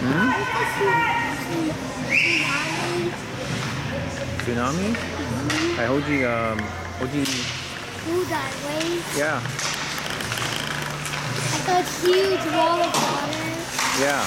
Hmm? Tsunami? Tsunami? Tại Hoji um, Hoji Who that way. yeah Like a huge wall of water. yeah